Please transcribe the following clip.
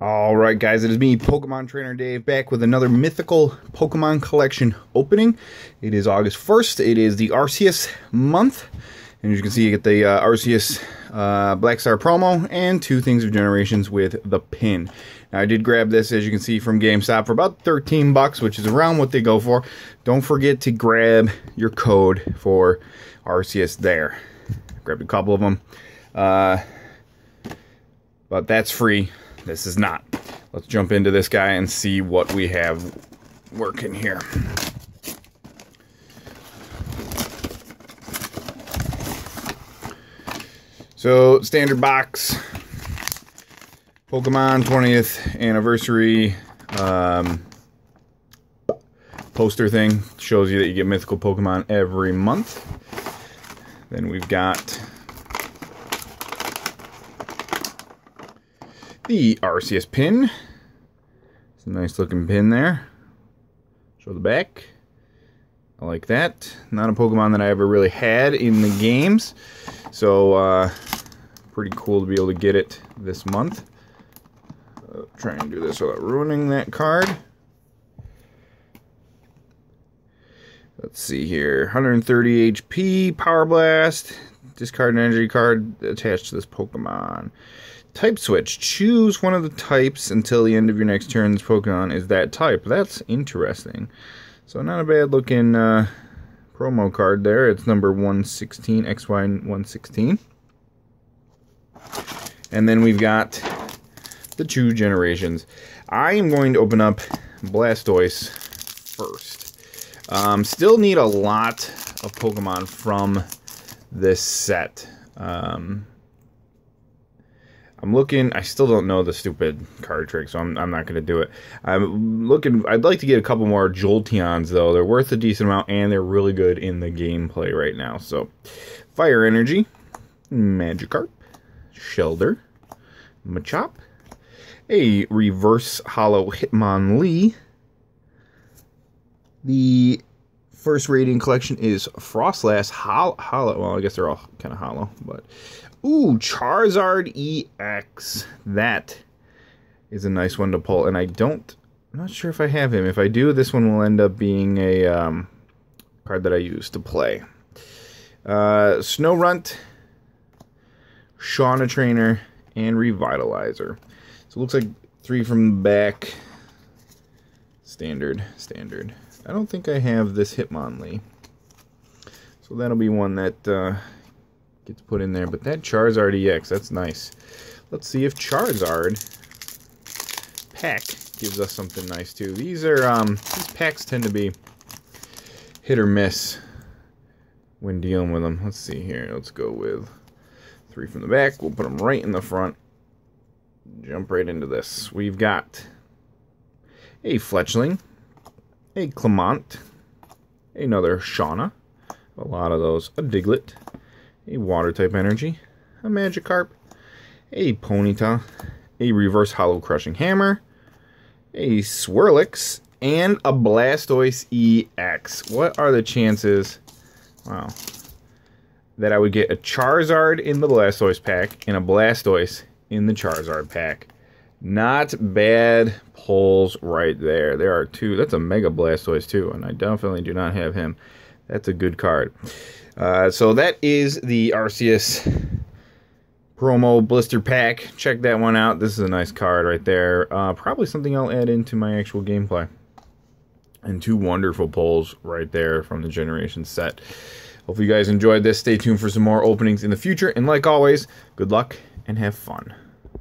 All right, guys, it is me, Pokemon Trainer Dave, back with another mythical Pokemon collection opening. It is August 1st. It is the Arceus month. And as you can see, you get the uh, Arceus uh, Black Star promo and two Things of Generations with the pin. Now, I did grab this, as you can see, from GameStop for about 13 bucks, which is around what they go for. Don't forget to grab your code for Arceus there. Grab a couple of them. Uh, but that's free. This is not. Let's jump into this guy and see what we have working here. So, standard box. Pokemon 20th anniversary um, poster thing. Shows you that you get mythical Pokemon every month. Then we've got the Arceus pin. It's a nice looking pin there. Show the back. I like that. Not a Pokemon that I ever really had in the games. So, uh, pretty cool to be able to get it this month. Uh, try and do this without ruining that card. Let's see here. 130 HP, Power Blast. Discard an energy card attached to this Pokemon. Type switch. Choose one of the types until the end of your next turn. This Pokemon is that type. That's interesting. So not a bad looking uh, promo card there. It's number 116, XY 116. And then we've got the two generations. I am going to open up Blastoise first. Um, still need a lot of Pokemon from this set. Um, I'm looking. I still don't know the stupid card trick, so I'm, I'm not going to do it. I'm looking. I'd like to get a couple more Jolteons though. They're worth a decent amount, and they're really good in the gameplay right now. So, Fire Energy, Magikarp, Shellder, Machop, a Reverse Holo Hitmonlee. The first Radiant Collection is Froslass Holo. hollow. Well, I guess they're all kind of hollow, but Ooh, Charizard EX. That is a nice one to pull. And I don't, I'm not sure if I have him. If I do, this one will end up being a um, card that I use to play. Uh, Snorunt, Shauna Trainer, and Revitalizer. So it looks like three from the back. Standard, standard. I don't think I have this Hitmonlee. So that'll be one that uh, gets put in there. But that Charizard EX, that's nice. Let's see if Charizard pack gives us something nice too. These are um, these packs tend to be hit or miss when dealing with them. Let's see here. Let's go with three from the back. We'll put them right in the front. Jump right into this. We've got a Fletchling, a Clemont, another Shauna, a lot of those, a Diglett, a water type energy, a Magikarp, a Ponyta, a reverse holo crushing hammer, a Swirlix, and a Blastoise EX. What are the chances? Wow. That I would get a Charizard in the Blastoise pack and a Blastoise in the Charizard pack. Not bad pulls right there. There are two. That's a Mega Blastoise too, and I definitely do not have him. That's a good card. Uh, so that is the Arceus promo blister pack. Check that one out. This is a nice card right there. Uh, probably something I'll add into my actual gameplay. And two wonderful pulls right there from the Generation set. Hope you guys enjoyed this. Stay tuned for some more openings in the future. And like always, good luck and have fun.